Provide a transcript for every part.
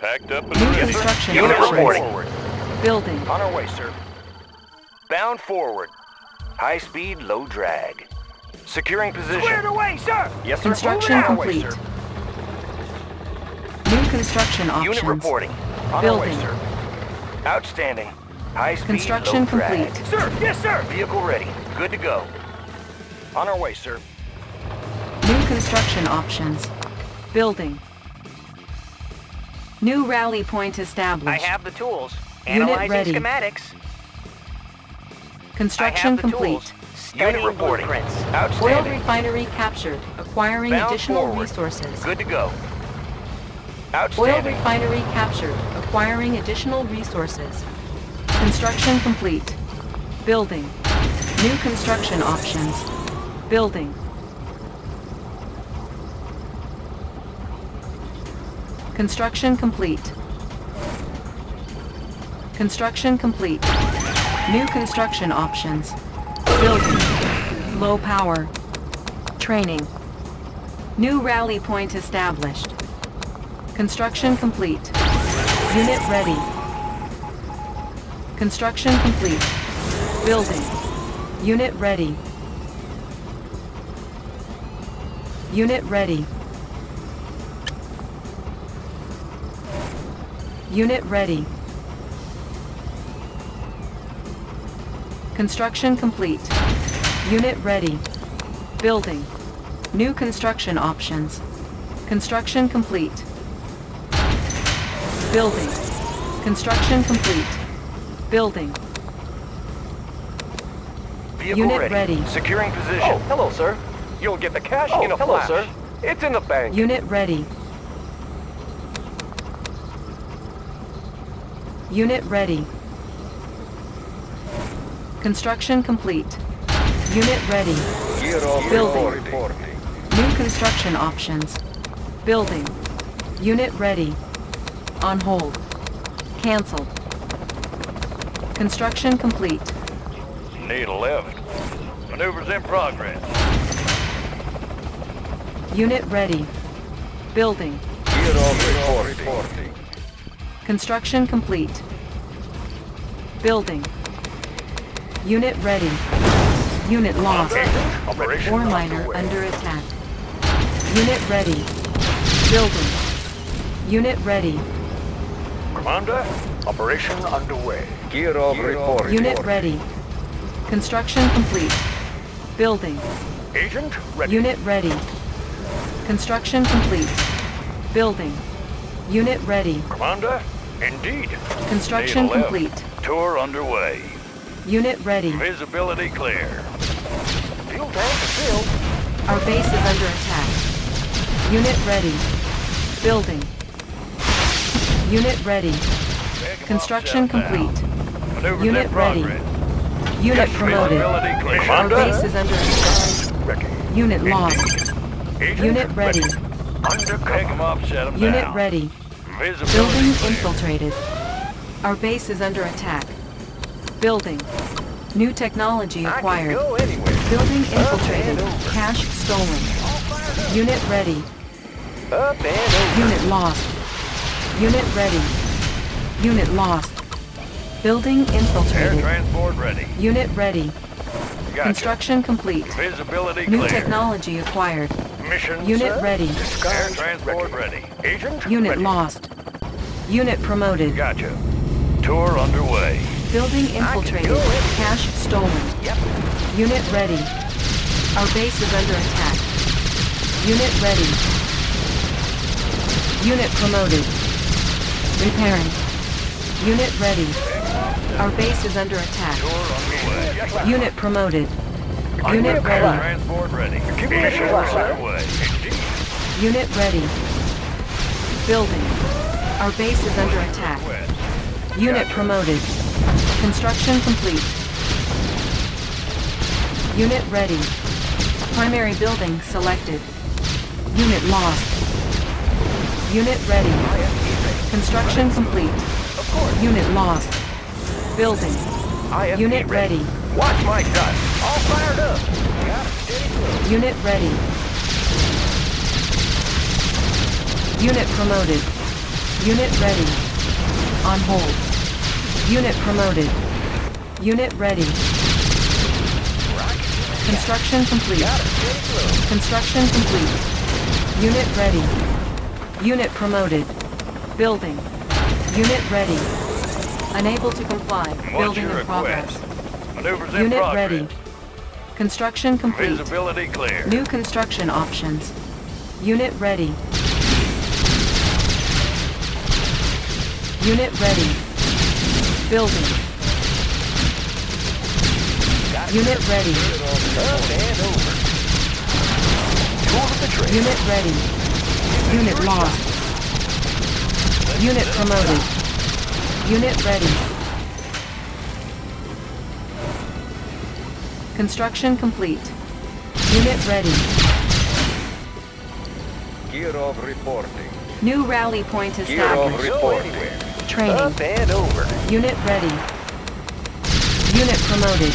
Packed up and New ready. construction Unit options. reporting. Building. On our way, sir. Bound forward. High speed, low drag. Securing position. Squared away, sir! Yes, sir. Construction Moving on our way, complete. sir. New construction options. Unit reporting. On Building. our way, sir. Outstanding. High speed, Construction low drag. complete. Sir, yes, sir. Vehicle ready. Good to go. On our way, sir. New construction options. Building. New rally point established. I have the tools. Unit ready. schematics. Construction I have the complete. Unit reporting. Oil refinery captured. Acquiring Bound additional forward. resources. Good to go. Oil refinery captured. Acquiring additional resources. Construction complete. Building. New construction options. Building. Construction complete. Construction complete. New construction options. Building. Low power. Training. New rally point established. Construction complete. Unit ready. Construction complete. Building. Unit ready. Unit ready. Unit ready. Construction complete. Unit ready. Building. New construction options. Construction complete. Building. Construction complete. Building. Vehicle Unit ready. Securing position. Oh, hello, sir. You'll get the cash Oh, in a oh, hello, flash. sir. It's in the bank. Unit ready. Unit ready. Construction complete. Unit ready. Building. New construction options. Building. Unit ready. On hold. Cancel. Construction complete. Need a lift. Maneuvers in progress. Unit ready. Building. Construction complete. Building. Unit ready. Unit lost. Operation Ore miner underway. under attack. Unit ready. Building. Unit ready. Commander, operation underway. Gear of report. Unit ready. Construction complete. Building. Agent ready. Unit ready. Construction complete. Building. Unit ready. Commander, indeed. Construction Need a lift. complete. Tour underway. Unit ready. Visibility clear. Fuel tank filled. Our base is under attack. Unit ready. Building. Unit ready. Pick 'em up, Construction set 'em down. complete. Unit ready. Unit promoted. Our base is under attack. Unit lost. Unit ready. Under Pick 'em up, set 'em Unit ready. Building infiltrated. Our base is under attack. Building. New technology acquired. Building infiltrated. Cash stolen. Unit ready. Up and over. Unit lost. Unit ready. Unit lost. Building infiltrated. Air transport ready. Unit ready. Gotcha. Construction complete. Visibility New clear. technology acquired. Mission Unit set. ready. Air transport ready. Agent Unit ready. lost. Unit promoted. Gotcha. Tour underway. Building infiltrated. Cash stolen. Yep. Unit ready. Our base is under attack. Unit ready. Unit promoted. Repairing. Unit ready. Our base is under attack. Unit promoted. Unit ready. Transport ready. me a Mission underway. Unit ready. Building. Our base is under attack. Unit promoted. Construction complete. Unit ready. Primary building selected. Unit lost. Unit ready. Construction complete. Unit lost. Building. Unit ready. Watch my gun. All fired up. Got steady flow. Unit ready. Unit promoted. Unit ready. On hold. Unit promoted. Unit ready. Construction complete. Construction complete. Unit ready. Unit promoted. Building. Unit ready. Unable to comply. What's Building in progress. request? Maneuvers in Unit progress. ready. Construction complete. Visibility clear. New construction options. Unit ready. Unit ready. Building. Unit ready. Up and over. Tool of the trade. Unit ready. Unit lost. Unit promoted. Unit ready. Construction complete. Unit ready. Gear of reporting. New rally point established. Gear of reporting. Training. Up and over. Unit ready. Unit promoted.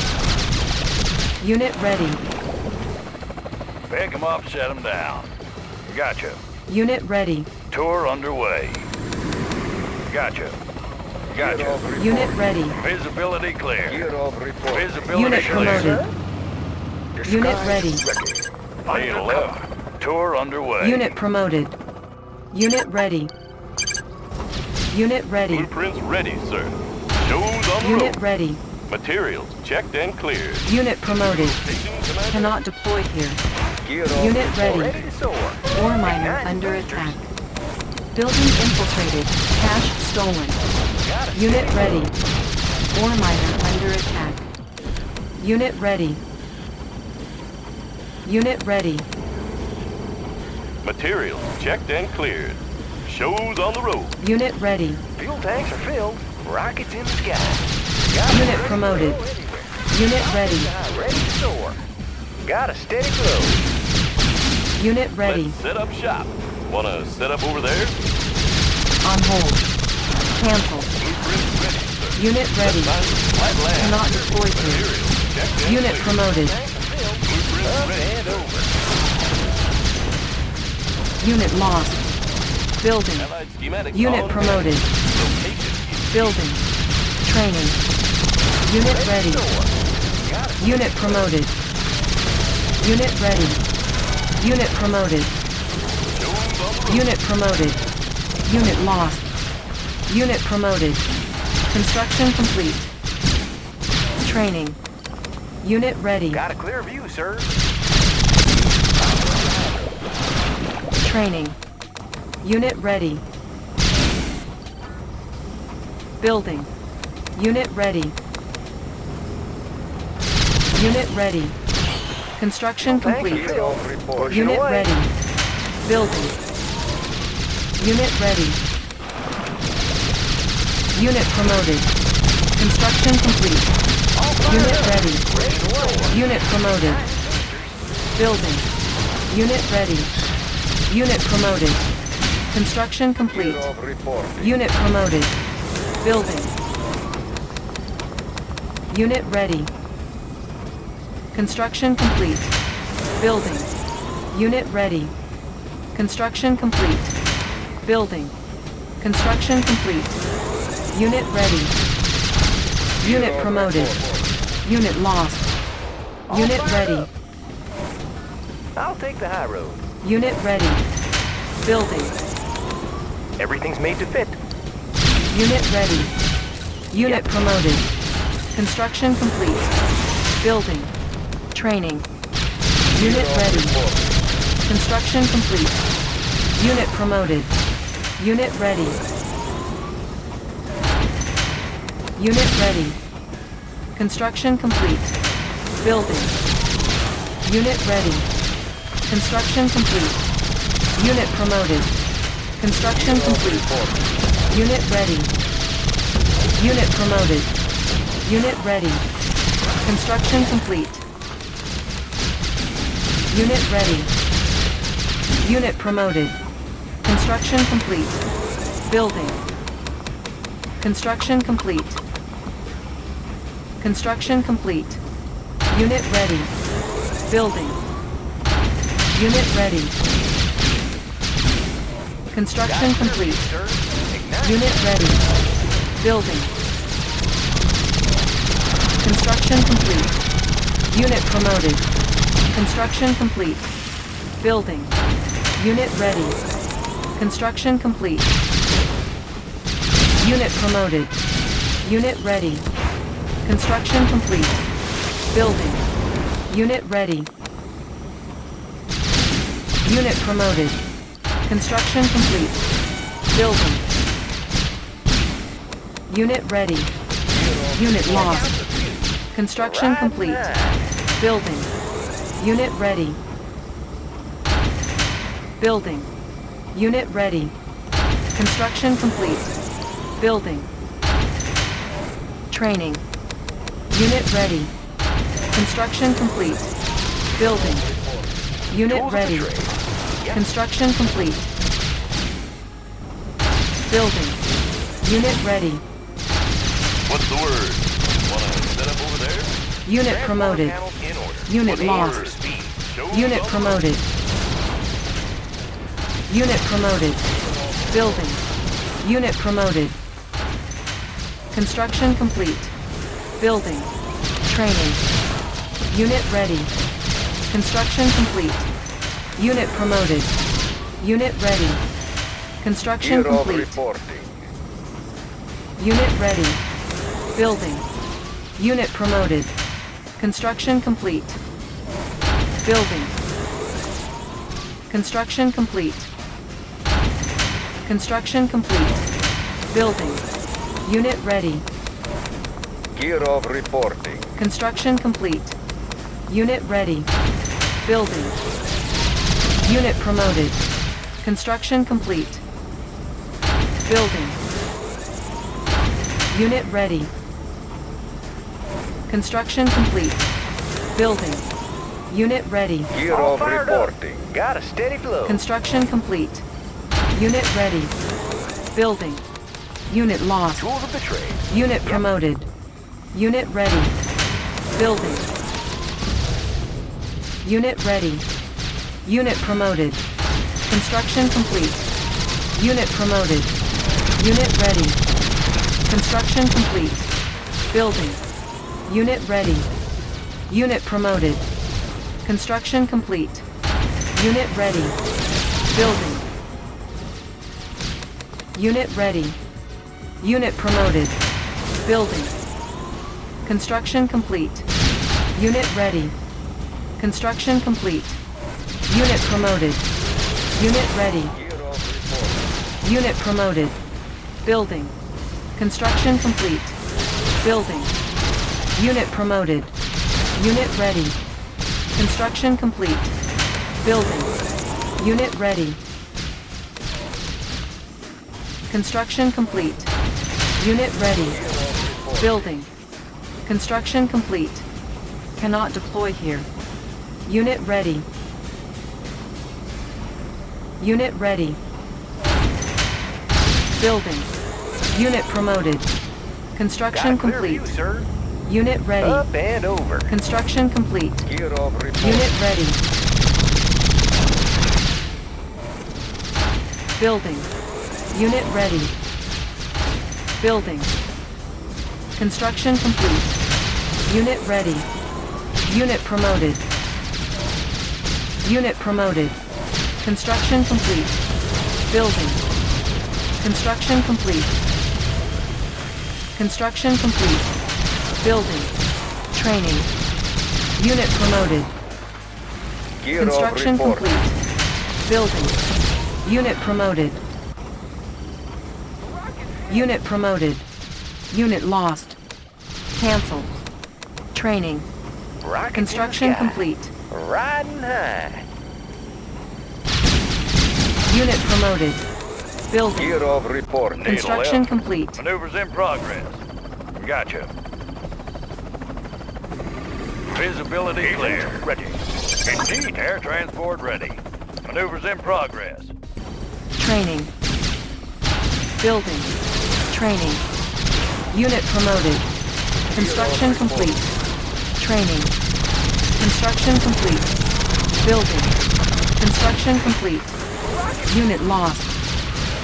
Unit ready. Pick 'em up, set 'em down. Gotcha. Unit ready. Tour underway. Gotcha. Gear Gotcha. Unit ready. Visibility clear. Gear of reporting. Visibility Unit clear. promoted. Unit ready. ready. Need 11. Tour underway. Unit promoted. Unit ready. Unit ready. Blueprints ready, sir. Shows on Unit road. ready. Materials checked and cleared. Unit promoted. Cannot deploy here. Gear Unit ready. Ready to. Ore miner under attack. Building infiltrated. Cash stolen. Got it. Unit ready. Ore miner under attack. Unit ready. Unit ready. Material checked and cleared. Shows on the road. Unit ready. Fuel tanks are filled. Rockets in the sky. Got. Unit Ready promoted. Unit ready. Ready to soar. Got a steady flow. Unit ready. Let's set up shop. Wanna set up over there? On hold. Cancel. Unit ready. Cannot deploy and Unit cleared. promoted. Unit lost. Building. Unit promoted. Building. Training. Unit ready. Unit promoted. Unit ready. Unit promoted. Unit promoted. Unit lost. Unit promoted. Construction complete. Training. Unit ready. Got a clear view, sir. Training. Unit ready. Building. Unit ready. Unit ready. Construction complete. Unit ready. Building. Unit ready. Unit promoted. Construction complete. Unit ready. Unit promoted. Building. Unit ready. Unit promoted. Construction complete. Unit promoted. Building. Unit ready. Construction complete. Building. Unit ready. Construction complete. Building. Construction complete. Unit ready. Unit promoted. Unit lost. Unit ready. I'll take the high road. Unit ready. Building. Everything's made to fit. Unit ready. Unit promoted. Construction complete. Building. Training. Unit ready. Construction complete. Unit promoted. Unit ready. Unit ready. Construction complete. Building. Unit ready. Construction complete. Unit promoted. Construction complete. Unit ready. Unit promoted. Unit ready. Construction complete. Unit ready. Unit promoted. Construction complete. Building. Construction complete. Construction complete. Unit ready. Building. Unit ready. Construction complete. Unit ready. Building. Construction complete. Unit promoted. Construction complete. Building. Unit ready. Construction complete. Unit promoted. Unit ready. Construction complete. Building. Unit ready. Unit promoted. Construction complete. Building. Unit ready. Unit lost. Construction complete. Building. Unit ready. Building. Unit ready. Construction complete. Building. Training. Unit ready. Construction complete. Building. Unit Tools of the ready. Construction complete. Building. Unit ready. What's the word? Wanna set up over there? Unit promoted. panels in order. Unit lost. for speed. Shows Unit promoted. Unit promoted. Building. Unit promoted. Construction complete. Building. Training. Unit ready. Construction complete. Unit promoted. Unit ready. Construction complete. reporting. Unit ready. Building. Unit promoted. Construction complete. Building. Construction complete. Construction complete. Building. Unit ready. Of reporting. Construction complete. Unit ready. Building. Unit promoted. Construction complete. Building. Unit ready. Construction complete. Building. Unit ready. Gear of fired up. reporting. Got a steady flow. Construction complete. Unit ready. Building. Unit lost. Tools of the trade. Unit promoted. Unit ready. Building. Unit ready. Unit promoted. Construction complete. Unit promoted. Unit ready. Construction complete. Building. Unit ready. Unit promoted. Construction complete. Unit ready. Building. Unit ready. Unit promoted. Building. Construction complete. Unit ready. Construction complete. Unit promoted. Unit ready. Unit promoted. Building. Construction complete. Building. Unit promoted. Unit ready. Construction complete. Building. Unit ready. Construction complete. Unit ready. Building. Construction complete. Cannot deploy here. Unit ready. Unit ready. Building. Unit promoted. Construction complete. view. Unit ready. Up and over. Construction complete. Unit ready. Building. Unit ready. Building. Construction complete. Unit ready. Unit promoted. Unit promoted. Construction complete. Building. Construction complete. Construction complete. Building. Training. Unit promoted. Construction complete. Building. Unit promoted. Unit promoted. Unit lost. Cancel. Training. Rocket Construction in the sky. complete. Riding high. Unit promoted. Building. Gear of reporting. Construction left. complete. Maneuvers in progress. Gotcha. Visibility clear. Ready. Indeed. Air transport ready. Maneuvers in progress. Training. Building. Training. Unit promoted. Construction complete. Training. Construction complete. Building. Construction complete. Unit lost.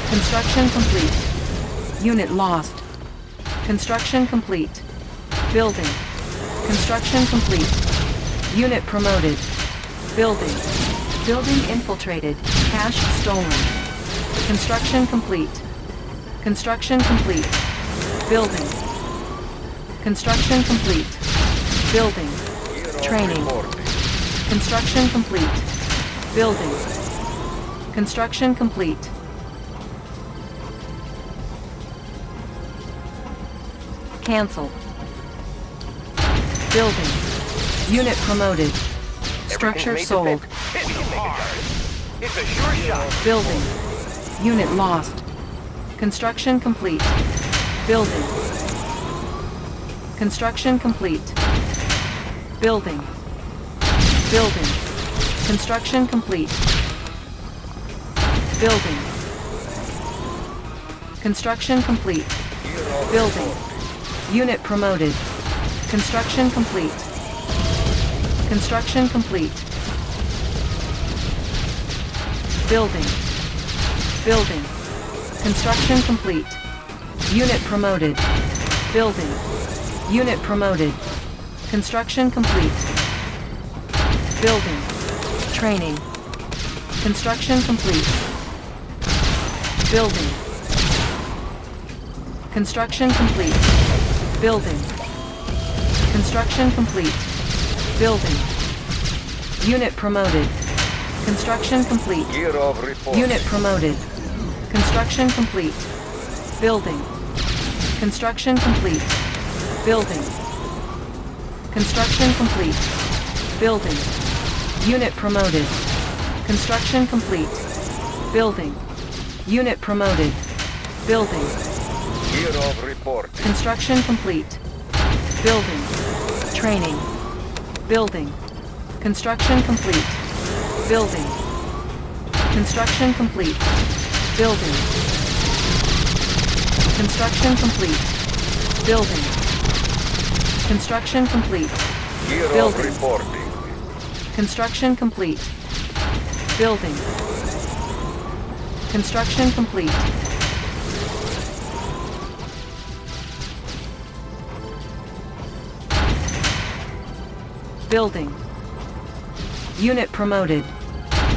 Construction complete. Unit lost. Construction complete. Building. Construction complete. Unit promoted. Building. Building infiltrated. Cash stolen. Construction complete. Construction complete. Building. Construction complete. Building. Training. Construction complete. Building. Construction complete. Cancel. Building. Unit promoted. Structure Everything's made to sold. fit. We can make it hard. It's a sure shot. Building. Unit lost. Construction complete. Building. Construction complete. Building. Building. Construction complete. Building. Construction complete. Building. Unit promoted. Construction complete. Construction complete. Building. Building. Construction complete. Unit promoted. Building. Unit promoted. Construction complete. Building. Training. Construction complete. Building. Construction complete. Building. Construction complete. Building. Unit promoted. Construction complete. Gear of report. Unit promoted. Construction complete. Building. Construction complete. Building. Construction complete. Building. Unit promoted. Construction complete. Building. Unit promoted. Building. Of report. Construction complete. Building. Training. Building. Construction complete. Building. Construction complete. Building. Construction complete. Building. Construction complete. Gear Building. reporting. Construction complete. Building. Construction complete. Building. Unit promoted.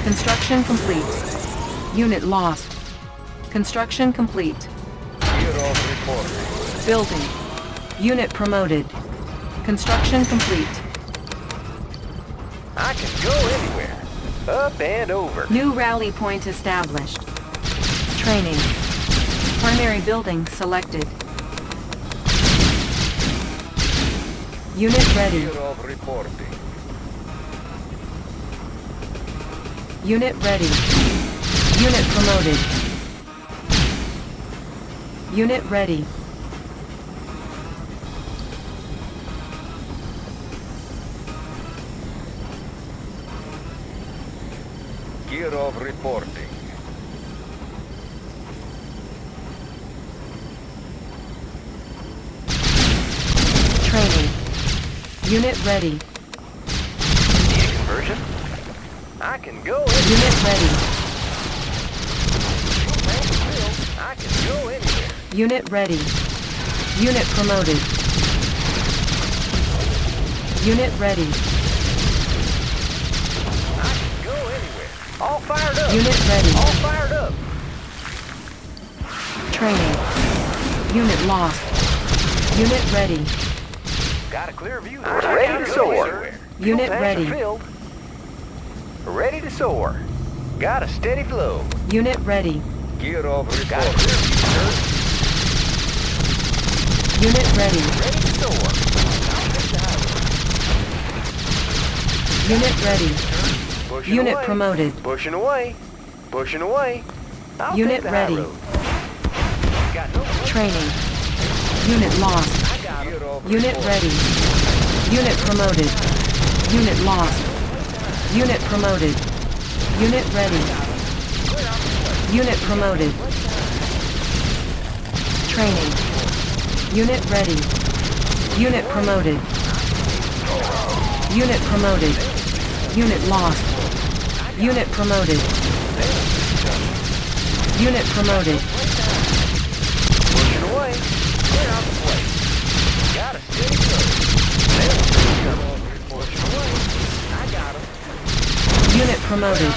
Construction complete. Unit lost. Construction complete. Building. Unit promoted. Construction complete. I can go anywhere. Up and over. New rally point established. Training. Primary building selected. Unit ready. Unit ready. Unit promoted. Unit ready. Gear of reporting. Training. Unit ready. Need a conversion? I can go. Unit ready. I can go anywhere. Unit ready. Unit promoted. Unit ready. I can go anywhere. All fired up. Unit ready. All fired up. Training. Unit lost. Unit ready. Got a clear view. Ready Ready to to soar. soar. Unit ready. Ready to soar. Got a steady flow. Unit ready. Gear of Got a clear view, sir. Unit ready. Ready to soar. I'll take the highway. Unit ready. Pushing Unit away. promoted. Pushing away. Pushing away. I'll Unit ready. high road. Got no. Training. Unit lost. I got 'em. Gear of Unit reporting. ready. Unit promoted. Unit lost. Unit promoted. Unit ready. Unit promoted. Training. Unit ready. Unit promoted. Unit promoted. Unit lost. Unit promoted. Unit promoted. Pushing away. Clear out the place. Got a steady flow. There we go. Pushing away. I got him. Unit promoted.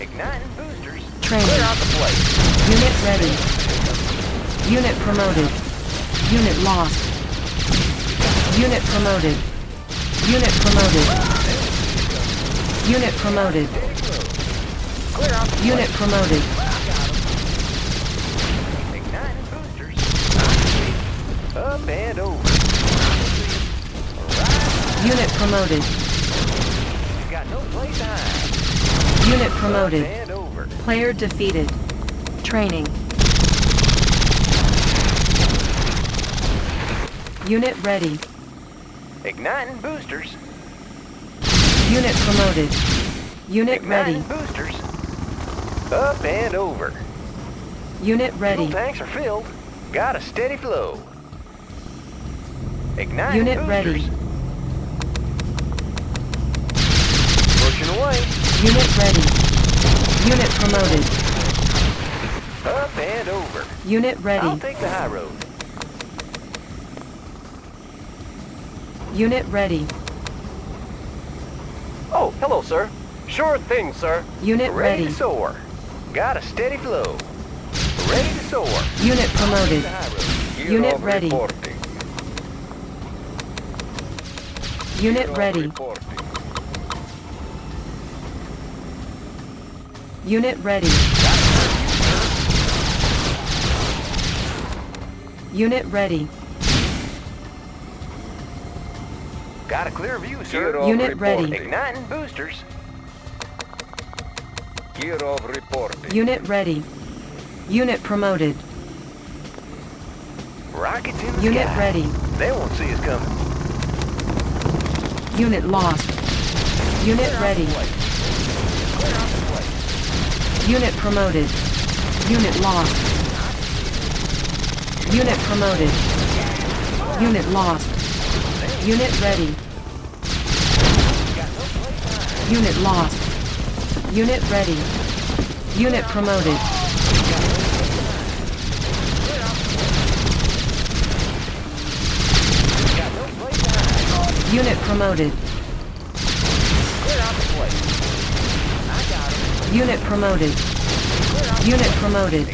Igniting boosters. Training. Clear out the place. Unit ready. Unit promoted. Unit lost. Unit promoted. Unit promoted. Unit promoted. Unit promoted. Up and over. Unit promoted. You got no place to hide. Unit promoted. Player defeated. Training. Unit ready. Igniting boosters. Unit promoted. Unit ready. Boosters. Up and over. Unit Fuel ready. tanks are filled. Got a steady flow. Igniting Unit boosters. ready. Pushing away. Unit ready. Unit promoted. Up and over. Unit I'll ready. take the high road. Unit ready. Oh, hello, sir. Sure thing, sir. Unit Ready, ready. to soar. Got a steady flow. Ready to soar. Unit promoted. The high road. Gear Unit ready. Reporting. Unit ready. reporting. Unit ready. Unit ready. Got a clear view, Gear sir. of Unit ready. Igniting boosters. Gear of reporting. Unit ready. Unit promoted. Rockets in the Unit sky. ready. They won't see us coming. Unit lost. Unit ready. Clear out the place. Unit promoted. Unit lost. Unit promoted. Unit lost. Unit ready. Unit lost. Unit ready. Unit promoted. Unit promoted. Unit promoted. Unit promoted.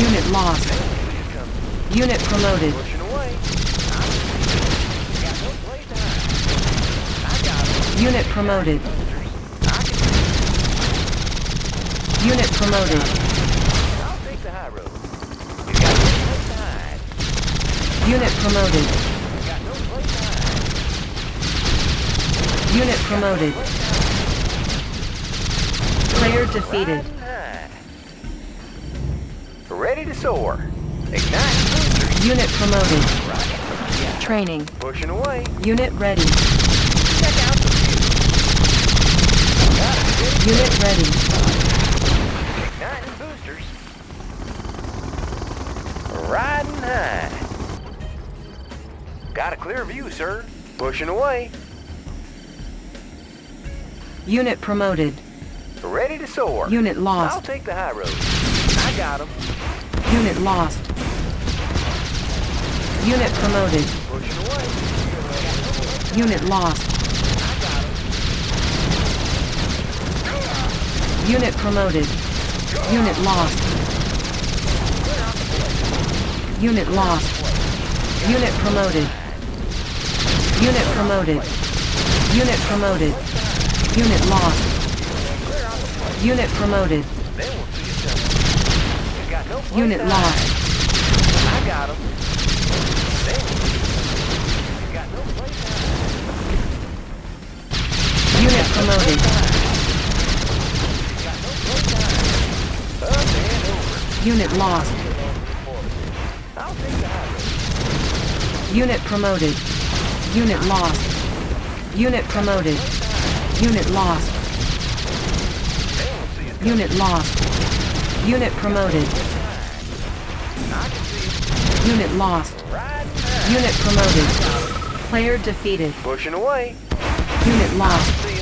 Unit lost. Unit promoted. Pushing away. Got no place to hide. I got him. Unit promoted. Unit promoted. I'll take the high road. You got no place to hide. Unit promoted. Got no place to hide. Unit promoted. Player defeated. Ready to soar. Ignite. Unit promoted. Training. Pushing away. Unit ready. Check out the view. Got a steady Unit ready. Igniting boosters. Riding high. Got a clear view, sir. Pushing away. Unit promoted. Ready to soar. Unit lost. I'll take the high road. I got him. Unit lost. Unit promoted. Pushing away. Unit lost. Unit promoted. Unit lost. Unit lost. Unit promoted. Unit promoted. Unit promoted. Unit lost. Unit promoted. Unit lost. I got him. They won't see us coming. You got no place to hide. Unit promoted. You got no place to hide. Up and over. Unit lost. I'll take the high road. Unit promoted. Unit lost. Unit promoted. Unit lost. They won't see us coming. Unit lost. Unit promoted. I can see Unit lost. you riding high. Unit promoted. Player defeated. Pushing away. Unit lost. See you.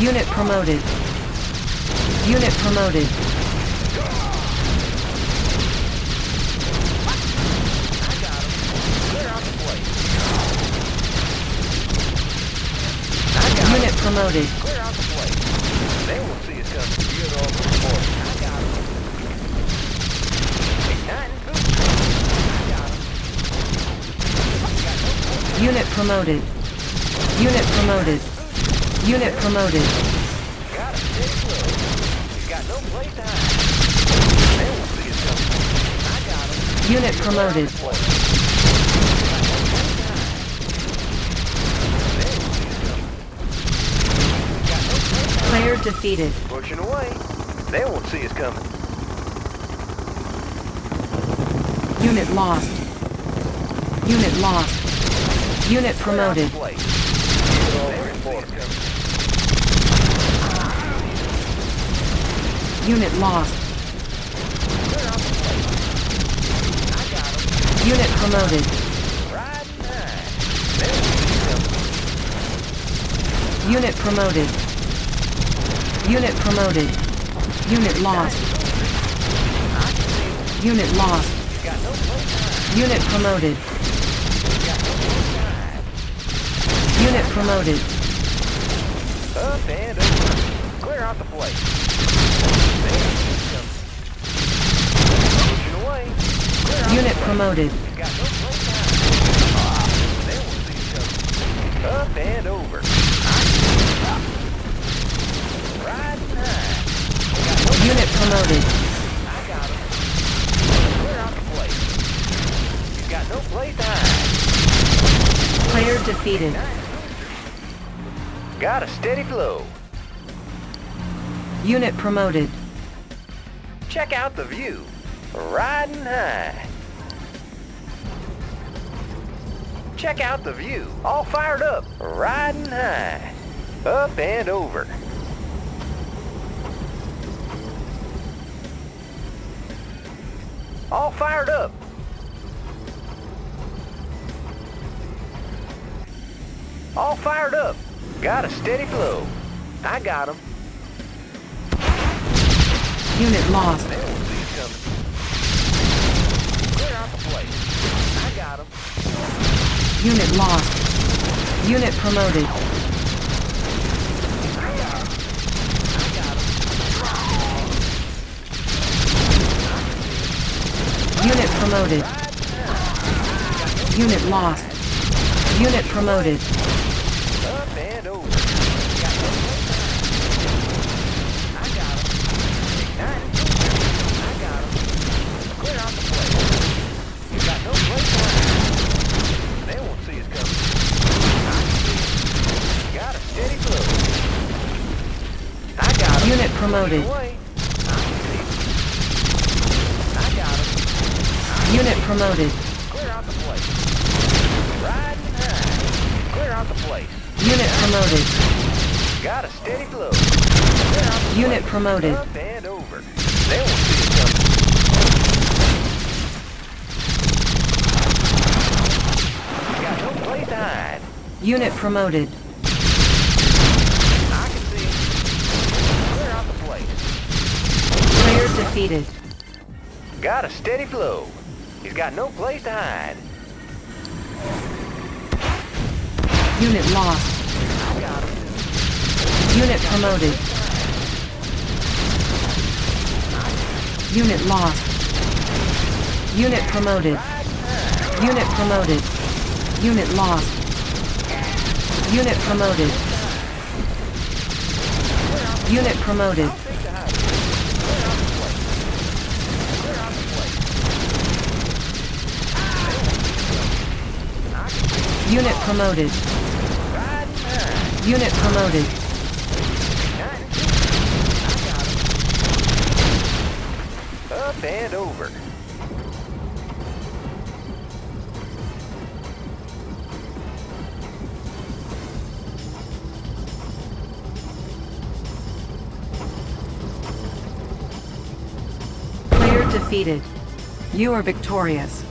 Unit promoted. Unit promoted. Unit promoted. They won't see coming. The. I got him. Unit promoted. Unit promoted. Unit promoted. Got a steady flow. He's got no place to hide. They won't see us. I got him. Unit promoted. Player defeated. Pushing away. They won't see us coming. Unit lost. Unit lost. Unit promoted. Unit lost. Unit promoted. Unit promoted. Unit promoted. Unit lost. Unit lost. Unit promoted. Unit promoted. Up and over. Clear out the place. Pushing away. Clear out Unit promoted. Got no place to hide. They won't see us coming. Up and over. Riding high. Unit promoted. I got him. Clear out the place. He's got no place to hide. Player defeated. Got a steady flow. Unit promoted. Check out the view. Riding high. Check out the view. All fired up. Riding high. Up and over. All fired up. All fired up. Got a steady flow. I got him. Unit lost. Unit lost. Unit promoted. Unit promoted. Unit lost. Unit promoted. Up and over. Got no place to hide. I got him. Igniting booster. I got him. Clear out the place. You got no place to hide. They won't see us coming. I can see 'em. Got a steady flow. I got him. Unit promoted. Away. I can see 'em. I got him. Unit promoted. Clear out the place. Riding high. Clear out the place. Unit promoted. Got a steady flow. Unit place. promoted. Up and over. They won't see us coming. Got no place to hide. Unit promoted. Defeated. Got a steady flow. He's got no place to hide. Unit lost. I got him. Unit promoted. Unit lost. Unit promoted. Unit promoted. Unit lost. Unit promoted. Unit promoted. Place to hide. Clear out the place. Clear out the place. I can see Unit promoted. Unit promoted. Up and over. Player defeated. You are victorious.